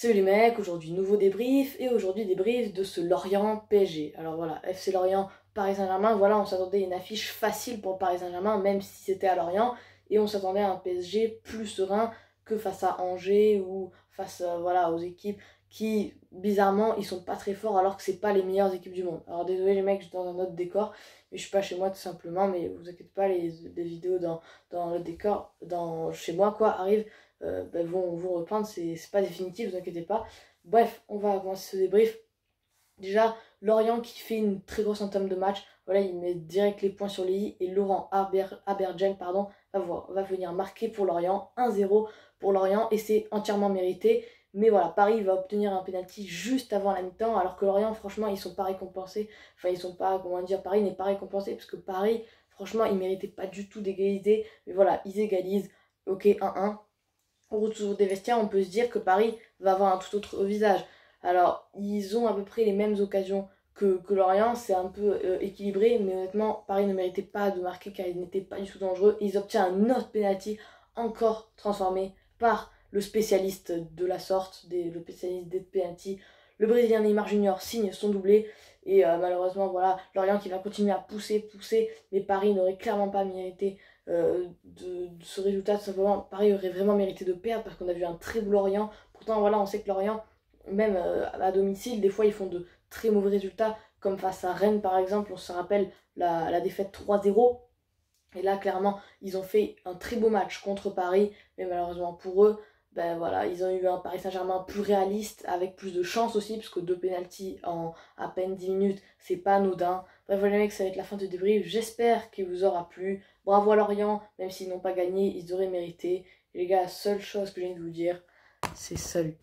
Salut les mecs, aujourd'hui nouveau débrief et aujourd'hui débrief de ce Lorient PSG. Alors voilà, FC Lorient, Paris Saint-Germain, voilà, on s'attendait à une affiche facile pour Paris Saint-Germain, même si c'était à Lorient, et on s'attendait à un PSG plus serein que face à Angers ou face euh, voilà, aux équipes qui, bizarrement, ils sont pas très forts alors que c'est pas les meilleures équipes du monde. Alors désolé les mecs, je suis dans un autre décor, mais je suis pas chez moi tout simplement, mais vous inquiétez pas, les, vidéos dans, le décor, dans chez moi quoi, arrivent euh, ben, vont vous reprendre, c'est pas définitif, vous inquiétez pas. Bref, on va commencer ce débrief. Déjà, Lorient qui fait une très grosse entame de match, voilà, il met direct les points sur les i et Laurent Aber, pardon, va, voir, va venir marquer pour Lorient, 1-0 pour Lorient et c'est entièrement mérité. Mais voilà, Paris va obtenir un penalty juste avant la mi-temps, alors que Lorient, franchement, ils sont pas récompensés. Enfin, ils sont pas, comment dire, Paris n'est pas récompensé, parce que Paris, franchement, ils méritaient pas du tout d'égaliser. Mais voilà, ils égalisent. Ok, 1-1 au retour des vestiaires, on peut se dire que Paris va avoir un tout autre visage. Alors, ils ont à peu près les mêmes occasions que, que Lorient, c'est un peu euh, équilibré, mais honnêtement, Paris ne méritait pas de marquer car il n'était pas du tout dangereux. Ils obtiennent un autre penalty encore transformé par le spécialiste de la sorte, le spécialiste des penalty. Le Brésilien Neymar Junior signe son doublé. Et euh, malheureusement, voilà, Lorient qui va continuer à pousser, pousser, mais Paris n'aurait clairement pas mérité euh, de, ce résultat. Tout simplement, Paris aurait vraiment mérité de perdre parce qu'on a vu un très beau Lorient. Pourtant, voilà, on sait que Lorient, même euh, à domicile, des fois ils font de très mauvais résultats, comme face à Rennes par exemple. On se rappelle la, la défaite 3-0. Et là, clairement, ils ont fait un très beau match contre Paris, mais malheureusement pour eux, ben voilà, ils ont eu un Paris Saint-Germain plus réaliste, avec plus de chance aussi, parce que deux pénalties en à peine 10 minutes, c'est pas anodin. Bref, voilà les mecs, ça va être la fin de débrief. J'espère qu'il vous aura plu. Bravo à Lorient, même s'ils n'ont pas gagné, ils auraient mérité. Et les gars, la seule chose que j'ai envie de vous dire, c'est salut.